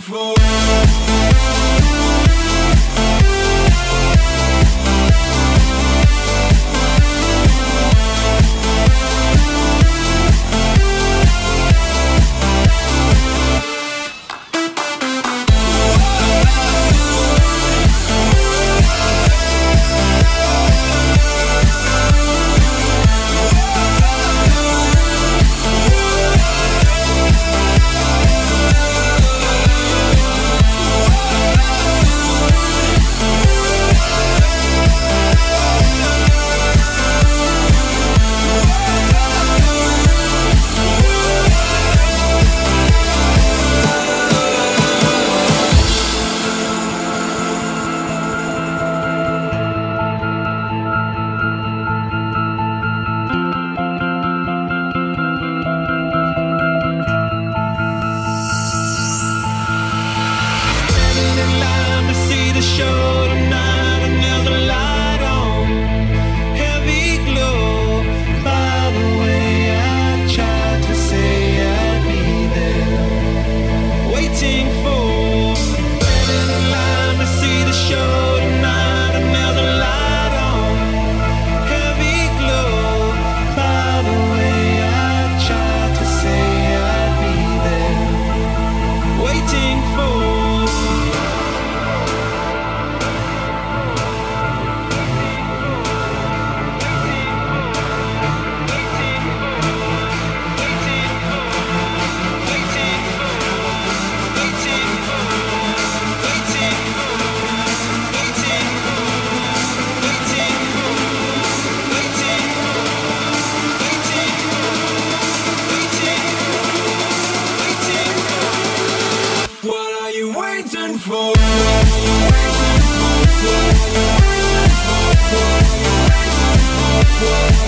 for? for you.